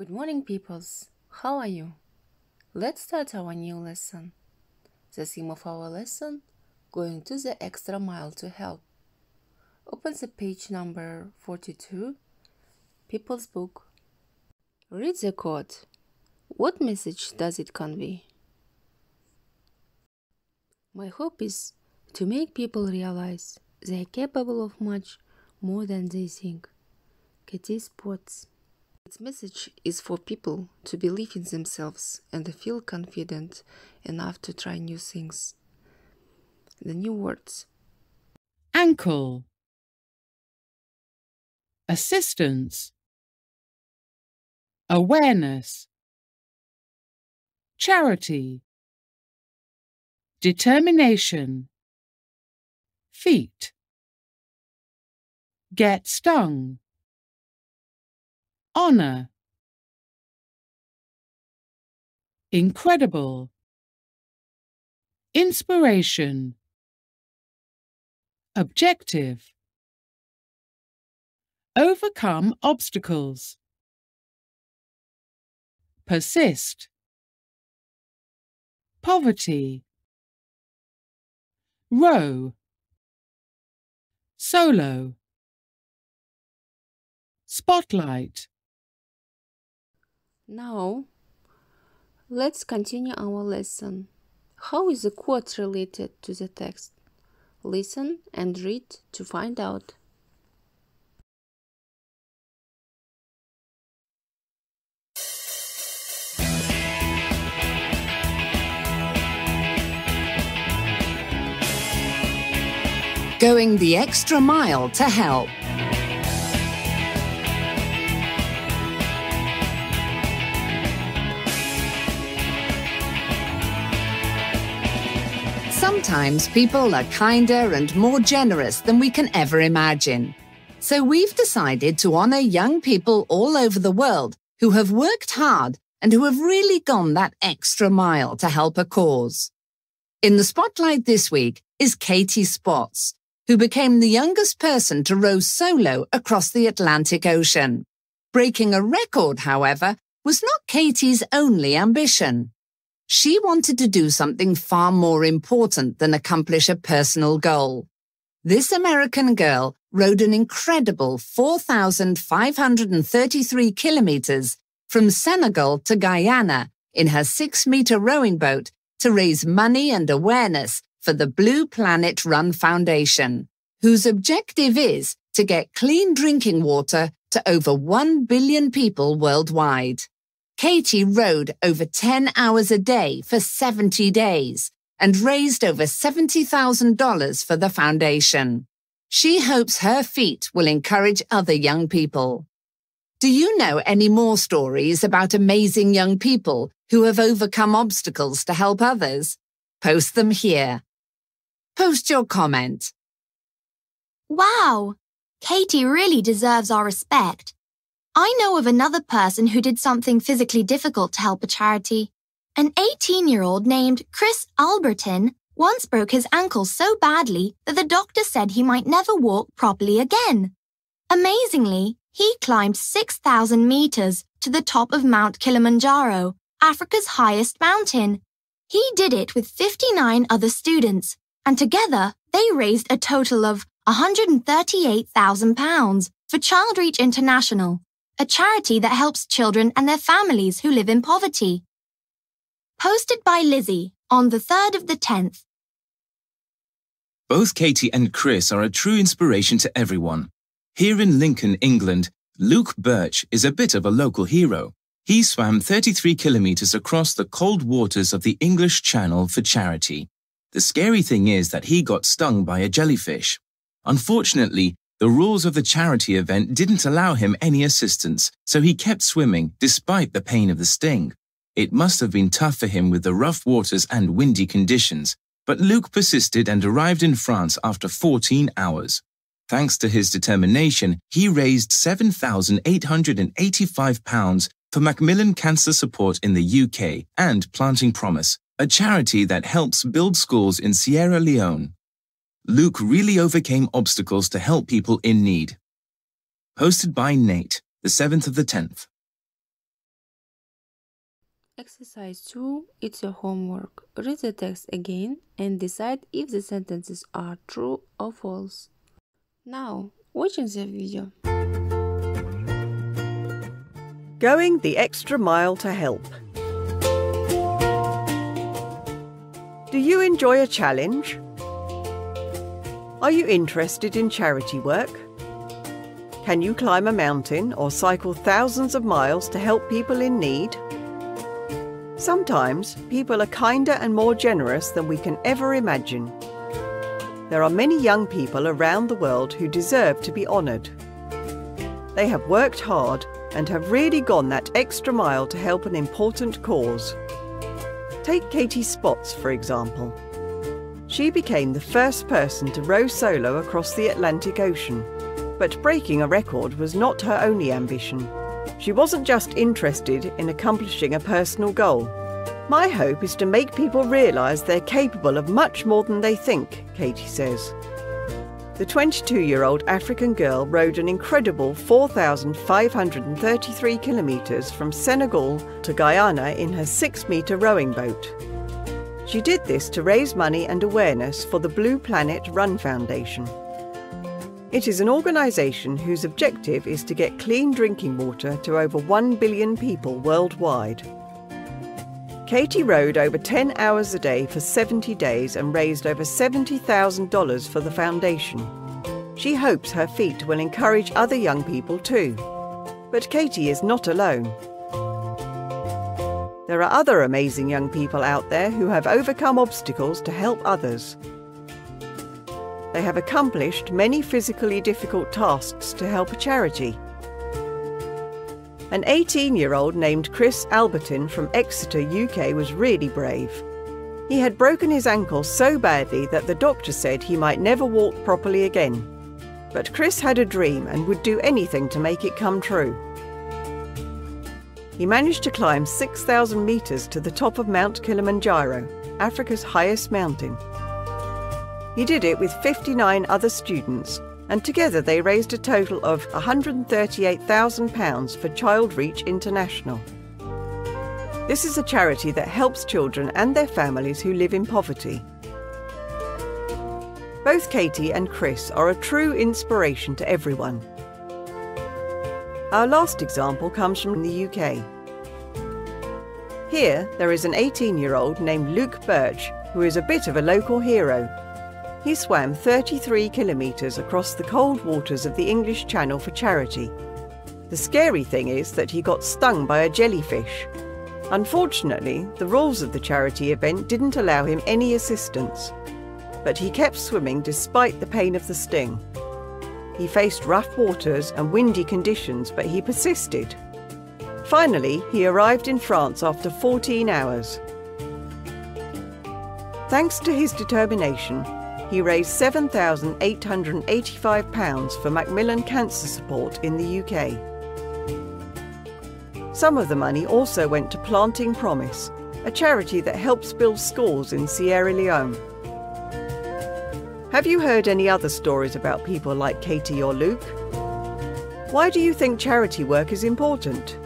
Good morning, peoples. How are you? Let's start our new lesson. The theme of our lesson going to the extra mile to help. Open the page number 42, People's Book. Read the quote. What message does it convey? My hope is to make people realize they are capable of much more than they think. Katie Spotz. Its message is for people to believe in themselves and feel confident enough to try new things. The new words. Ankle, assistance, awareness, charity, determination, feet, get stung, honor, incredible, inspiration, objective, overcome obstacles, persist, poverty, row, solo, spotlight. Now, let's continue our lesson. How is the quote related to the text? Listen and read to find out. Going the extra mile to help. Sometimes people are kinder and more generous than we can ever imagine. So we've decided to honour young people all over the world who have worked hard and who have really gone that extra mile to help a cause. In the spotlight this week is Katie Spotz, who became the youngest person to row solo across the Atlantic Ocean. Breaking a record, however, was not Katie's only ambition. She wanted to do something far more important than accomplish a personal goal. This American girl rowed an incredible 4,533 kilometers from Senegal to Guyana in her six meter rowing boat to raise money and awareness for the Blue Planet Run Foundation, whose objective is to get clean drinking water to over 1 billion people worldwide. Katie rowed over 10 hours a day for 70 days and raised over $70,000 for the foundation. She hopes her feat will encourage other young people. Do you know any more stories about amazing young people who have overcome obstacles to help others? Post them here. Post your comment. Wow! Katie really deserves our respect. I know of another person who did something physically difficult to help a charity. An 18 year old named Chris Alberton once broke his ankle so badly that the doctor said he might never walk properly again. Amazingly, he climbed 6,000 meters to the top of Mount Kilimanjaro, Africa's highest mountain. He did it with 59 other students, and together they raised a total of £138,000 for Childreach International a charity that helps children and their families who live in poverty. Posted by Lizzie on the 3rd of the 10th. Both Katie and Chris are a true inspiration to everyone. Here in Lincoln, England, Luke Birch is a bit of a local hero. He swam 33 kilometers across the cold waters of the English Channel for charity. The scary thing is that he got stung by a jellyfish. Unfortunately, the rules of the charity event didn't allow him any assistance, so he kept swimming despite the pain of the sting. It must have been tough for him with the rough waters and windy conditions, but Luke persisted and arrived in France after 14 hours. Thanks to his determination, he raised £7,885 for Macmillan Cancer Support in the UK and Planting Promise, a charity that helps build schools in Sierra Leone. Luke really overcame obstacles to help people in need. Posted by Nate, the 7th of the 10th. Exercise 2. It's your homework. Read the text again and decide if the sentences are true or false. Now, watching the video. Going the extra mile to help. Do you enjoy a challenge? Are you interested in charity work? Can you climb a mountain or cycle thousands of miles to help people in need? Sometimes people are kinder and more generous than we can ever imagine. There are many young people around the world who deserve to be honoured. They have worked hard and have really gone that extra mile to help an important cause. Take Katie Spotz, for example. She became the first person to row solo across the Atlantic Ocean. But breaking a record was not her only ambition. She wasn't just interested in accomplishing a personal goal. My hope is to make people realise they're capable of much more than they think, Katie says. The 22 year old African girl rowed an incredible 4,533 kilometres from Senegal to Guyana in her 6 metre rowing boat. She did this to raise money and awareness for the Blue Planet Run Foundation. It is an organisation whose objective is to get clean drinking water to over 1 billion people worldwide. Katie rowed over 10 hours a day for 70 days and raised over $70,000 for the foundation. She hopes her feat will encourage other young people too. But Katie is not alone. There are other amazing young people out there who have overcome obstacles to help others. They have accomplished many physically difficult tasks to help a charity. An 18 year old named Chris Albertin from Exeter, UK, was really brave. He had broken his ankle so badly that the doctor said he might never walk properly again. But Chris had a dream and would do anything to make it come true. He managed to climb 6,000 metres to the top of Mount Kilimanjaro, Africa's highest mountain. He did it with 59 other students, and together they raised a total of £138,000 for Childreach International. This is a charity that helps children and their families who live in poverty. Both Katie and Chris are a true inspiration to everyone. Our last example comes from the UK. Here, there is an 18 year old named Luke Birch who is a bit of a local hero he swam 33 kilometres across the cold waters of the English Channel for charity. The scary thing is that he got stung by a jellyfish. Unfortunately, the rules of the charity event didn't allow him any assistance. But he kept swimming despite the pain of the sting. He faced rough waters and windy conditions, but he persisted. Finally, he arrived in France after 14 hours. Thanks to his determination, he raised £7,885 for Macmillan Cancer Support in the UK. Some of the money also went to Planting Promise, a charity that helps build schools in Sierra Leone. Have you heard any other stories about people like Katie or Luke? Why do you think charity work is important?